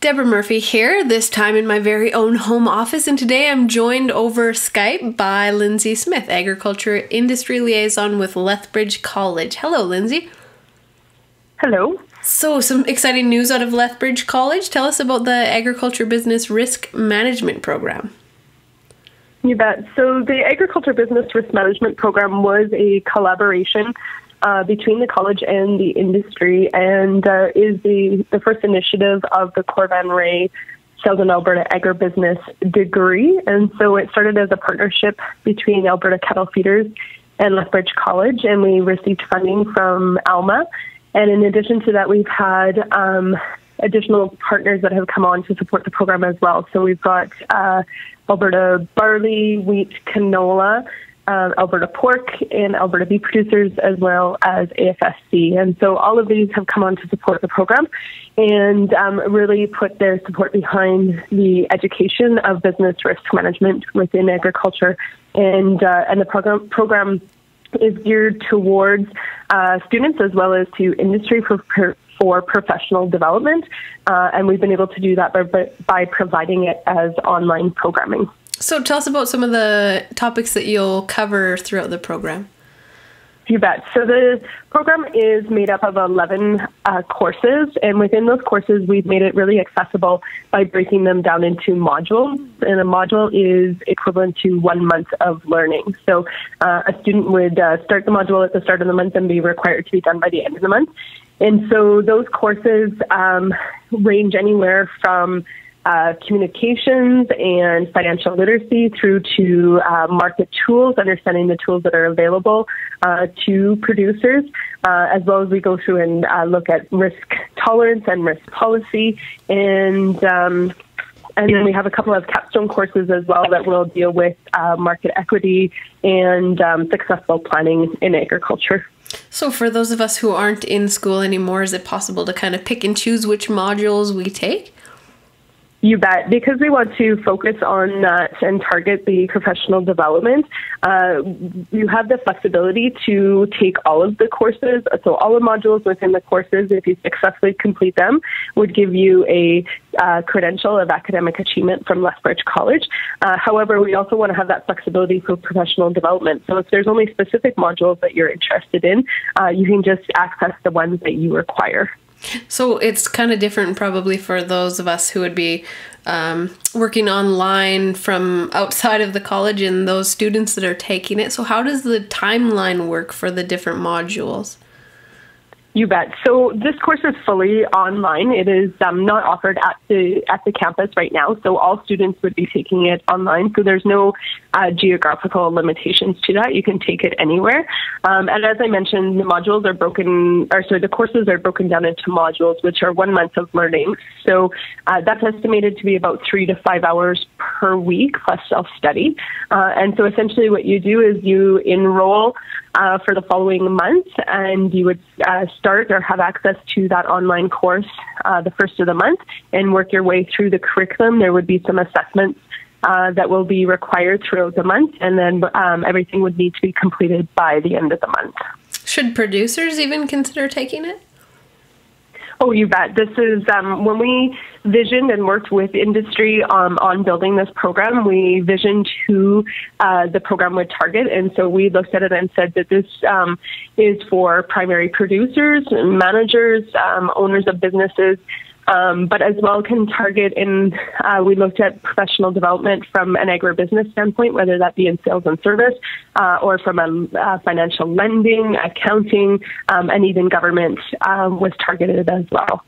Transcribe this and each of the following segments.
Deborah Murphy here, this time in my very own home office, and today I'm joined over Skype by Lyndsay Smith, Agriculture Industry Liaison with Lethbridge College. Hello, Lyndsay. Hello. So, some exciting news out of Lethbridge College. Tell us about the Agriculture Business Risk Management Program. You bet. So, the Agriculture Business Risk Management Program was a collaboration uh, between the college and the industry, and uh, is the, the first initiative of the Cor Van Raay Southern Alberta Agribusiness degree. And so it started as a partnership between Alberta Cattle Feeders and Lethbridge College, and we received funding from ALMA. And in addition to that, we've had um, additional partners that have come on to support the program as well. So we've got uh, Alberta barley, wheat, canola, um, Alberta pork and Alberta beef producers, as well as AFSC. And so all of these have come on to support the program and um, really put their support behind the education of business risk management within agriculture. And, uh, and the program, program is geared towards uh, students as well as to industry for, for professional development. Uh, and we've been able to do that by, by providing it as online programming. So tell us about some of the topics that you'll cover throughout the program. You bet. So the program is made up of 11 uh, courses, and within those courses, we've made it really accessible by breaking them down into modules. And a module is equivalent to one month of learning. So uh, a student would uh, start the module at the start of the month and be required to be done by the end of the month. And so those courses um, range anywhere from uh, communications and financial literacy through to uh, market tools, understanding the tools that are available uh, to producers, uh, as well as we go through and uh, look at risk tolerance and risk policy. And um, and then we have a couple of capstone courses as well that will deal with uh, market equity and um, successful planning in agriculture. So, for those of us who aren't in school anymore, is it possible to kind of pick and choose which modules we take? You bet. Because we want to focus on that and target the professional development, uh, you have the flexibility to take all of the courses. So, all the modules within the courses, if you successfully complete them, would give you a uh, credential of academic achievement from Lethbridge College. Uh, however, we also want to have that flexibility for professional development. So, if there's only specific modules that you're interested in, uh, you can just access the ones that you require. So it's kind of different, probably, for those of us who would be um, working online from outside of the college and those students that are taking it. So, how does the timeline work for the different modules? You bet. So this course is fully online. It is um, not offered at the at the campus right now. So all students would be taking it online. So there's no uh, geographical limitations to that. You can take it anywhere. Um, and as I mentioned, the modules are broken, or sorry, the courses are broken down into modules, which are one month of learning. So uh, that's estimated to be about three to five hours per week plus self study. Uh, and so essentially, what you do is you enroll uh, for the following month, and you would uh, start or have access to that online course uh, the first of the month and work your way through the curriculum. There would be some assessments uh, that will be required throughout the month, and then um, everything would need to be completed by the end of the month. Should producers even consider taking it? Oh, you bet. This is um, when we visioned and worked with industry um, on building this program. We visioned who uh, the program would target, and so we looked at it and said that this um, is for primary producers, managers, um, owners of businesses, um, but as well can target in, uh, we looked at professional development from an agribusiness standpoint, whether that be in sales and service uh, or from a uh, financial lending, accounting, um, and even government um, was targeted as well.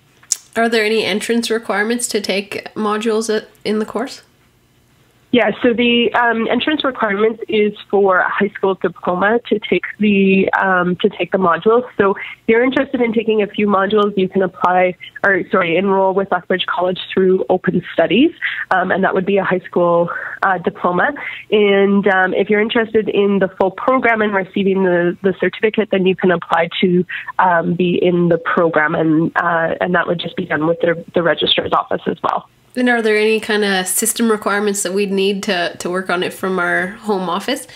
Are there any entrance requirements to take modules in the course? Yeah, so the um, entrance requirement is for a high school diploma to take the um, to take the modules. So if you're interested in taking a few modules, you can apply or sorry enroll with Lethbridge College through Open Studies, um, and that would be a high school uh, diploma. And um, if you're interested in the full program and receiving the, the certificate, then you can apply to um, be in the program, and uh, and that would just be done with the, the registrar's office as well. And are there any kind of system requirements that we'd need to, to work on it from our home office?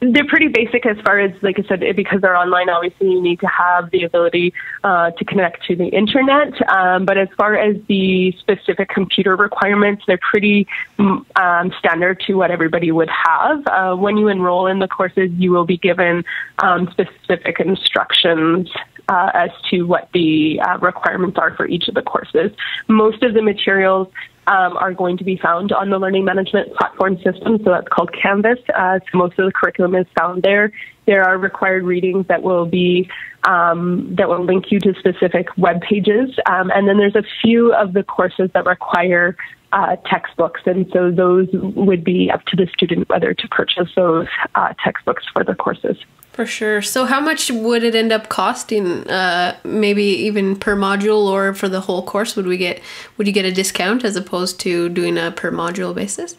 They're pretty basic as far as, like I said, because they're online. Obviously, you need to have the ability uh, to connect to the internet. Um, but as far as the specific computer requirements, they're pretty mm, um, standard to what everybody would have. Uh, when you enroll in the courses, you will be given um, specific instructions uh, as to what the uh, requirements are for each of the courses. Most of the materials um, are going to be found on the learning management platform system, so that's called Canvas. Uh, so most of the curriculum is found there. There are required readings that will be um, that will link you to specific web pages, um, and then there's a few of the courses that require uh, textbooks, and so those would be up to the student whether to purchase those uh, textbooks for the courses. For sure. So, how much would it end up costing? Uh, maybe even per module, or for the whole course? Would we get? Would you get a discount as opposed to doing a per module basis?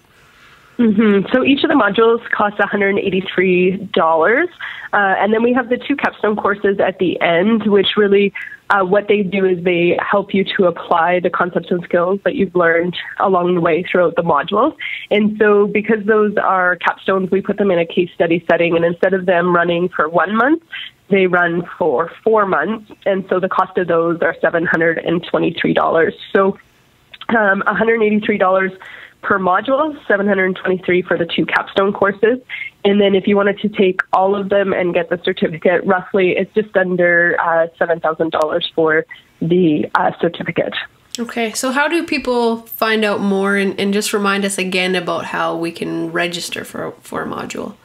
Mm-hmm. So each of the modules costs $183. Uh, and then we have the two capstone courses at the end, which really uh, what they do is they help you to apply the concepts and skills that you've learned along the way throughout the modules. And so, because those are capstones, we put them in a case study setting, and instead of them running for one month, they run for four months. And so, the cost of those are $723. So, um, $183 per module, 723 for the two capstone courses. And then if you wanted to take all of them and get the certificate, roughly it's just under uh, $7,000 for the uh, certificate. Okay, so how do people find out more and, and just remind us again about how we can register for, for a module?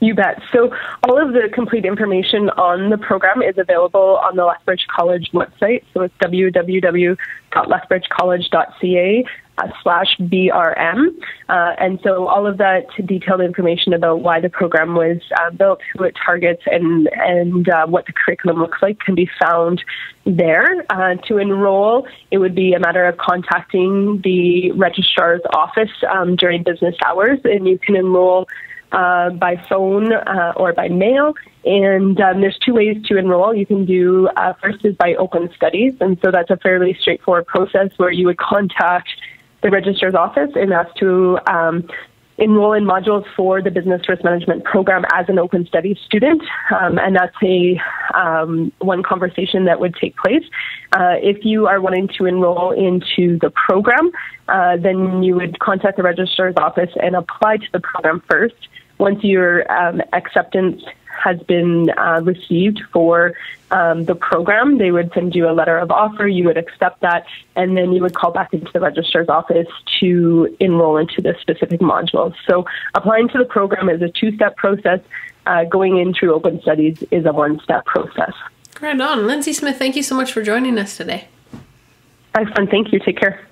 You bet. So all of the complete information on the program is available on the Lethbridge College website. So it's www.lethbridgecollege.ca slash BRM. Uh, and so all of that detailed information about why the program was uh, built, who it targets, and, and uh, what the curriculum looks like can be found there. Uh, to enroll, it would be a matter of contacting the registrar's office um, during business hours, and you can enroll uh, by phone uh, or by mail. And um, there's two ways to enroll. You can do uh, first is by open studies, and so that's a fairly straightforward process where you would contact the registrar's office and ask to um, enroll in modules for the business risk management program as an open studies student, um, and that's a um, one conversation that would take place. Uh, if you are wanting to enroll into the program, uh, then you would contact the registrar's office and apply to the program first. Once your um, acceptance has been uh, received for um, the program, they would send you a letter of offer. You would accept that, and then you would call back into the registrar's office to enroll into the specific modules. So, applying to the program is a two step process. Uh, going in through open studies is a one step process. Right on. Lyndsay Smith, thank you so much for joining us today. Excellent. Thank you. Take care.